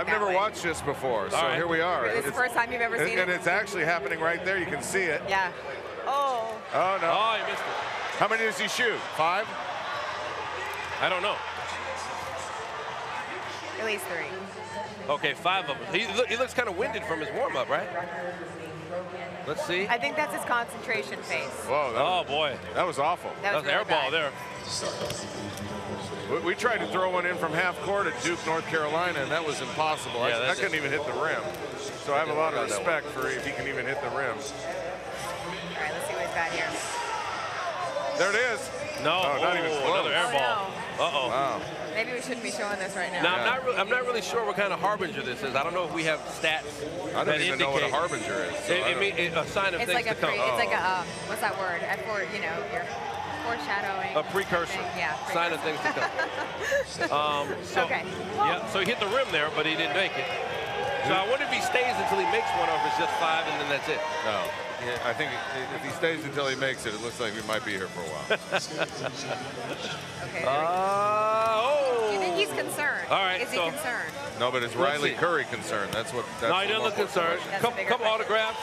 I've never Gatling. watched this before, so right. here we are. This is the first time you've ever seen and it? And it's actually happening right there. You can see it. Yeah. Oh. Oh no! Oh, he missed it. How many does he shoot? Five? I don't know. At least three. Okay, five of them. He, look, he looks kind of winded from his warm-up, right? Let's see. I think that's his concentration face. Whoa! That, Oh, boy. that was awful. That was That's air really ball bad. there. We, we tried to throw one in from half court at Duke, North Carolina, and that was impossible. I, Yeah, I that's couldn't even hit the rim. So I have a lot of respect for if he can even hit the rim. All right, let's see what he's got here. There it is. No, Oh, not even oh, another close. air Oh, ball. Uh-oh. Wow. Maybe we shouldn't be showing this right now. Now, I'm not, re- I'm not really sure what kind of harbinger this is. I don't know if we have stats I don't even know what a indicate- harbinger is. so It, I it mean, it- a sign of It's things like a to come. pre, it's like a um, what's that word? A for you know, your foreshadowing. a precursor. thing. Yeah. Sign of things to come. um, so, Okay. Yeah, so he hit the rim there, but he didn't make it. So I wonder if he stays until he makes one, or if it's just five and then that's it. No. Yeah, I think if he stays until he makes it, it looks like we might be here for a while. Okay. Uh, oh. Do you think he's concerned? All right, Is he concerned? no, but is Riley. Curry concerned? That's what. That's no, he the doesn't look concerned. question. That's a Couple, couple autographs.